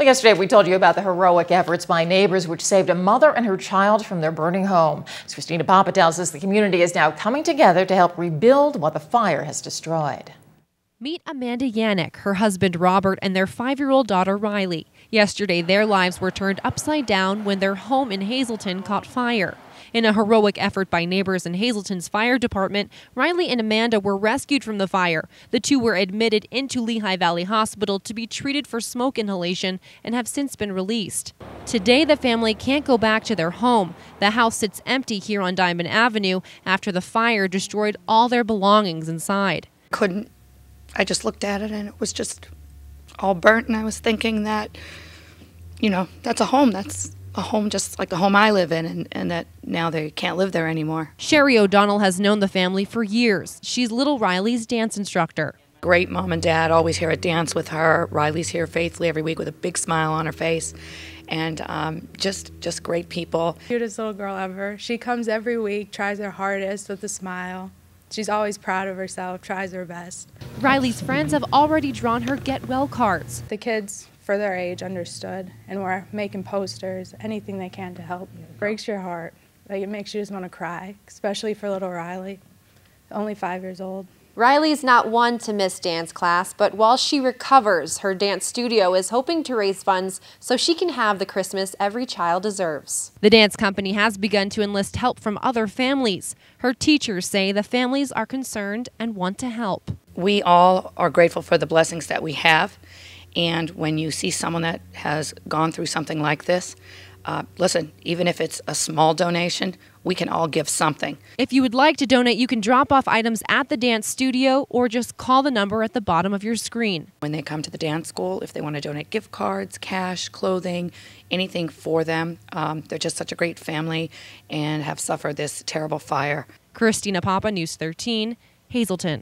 Well, yesterday we told you about the heroic efforts by neighbors which saved a mother and her child from their burning home. As Christina Papa tells us, the community is now coming together to help rebuild what the fire has destroyed. Meet Amanda Yannick, her husband Robert, and their five year old daughter Riley. Yesterday, their lives were turned upside down when their home in Hazleton caught fire. In a heroic effort by neighbors in Hazleton's fire department, Riley and Amanda were rescued from the fire. The two were admitted into Lehigh Valley Hospital to be treated for smoke inhalation and have since been released. Today, the family can't go back to their home. The house sits empty here on Diamond Avenue after the fire destroyed all their belongings inside. Couldn't. I just looked at it and it was just all burnt, and I was thinking that, you know, that's a home. That's a home just like the home I live in, and, and that now they can't live there anymore. Sherry O'Donnell has known the family for years. She's little Riley's dance instructor. Great mom and dad, always here at dance with her. Riley's here faithfully every week with a big smile on her face, and um, just just great people. Cutest little girl ever. She comes every week, tries her hardest with a smile. She's always proud of herself, tries her best. Riley's friends have already drawn her get well cards. The kids for their age understood and we're making posters, anything they can to help. It breaks your heart. Like it makes you just want to cry, especially for little Riley, only five years old. Riley's not one to miss dance class, but while she recovers, her dance studio is hoping to raise funds so she can have the Christmas every child deserves. The dance company has begun to enlist help from other families. Her teachers say the families are concerned and want to help. We all are grateful for the blessings that we have and when you see someone that has gone through something like this, uh, listen, even if it's a small donation, we can all give something. If you would like to donate, you can drop off items at the dance studio or just call the number at the bottom of your screen. When they come to the dance school, if they want to donate gift cards, cash, clothing, anything for them, um, they're just such a great family and have suffered this terrible fire. Christina Papa, News 13, Hazleton.